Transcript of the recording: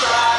try.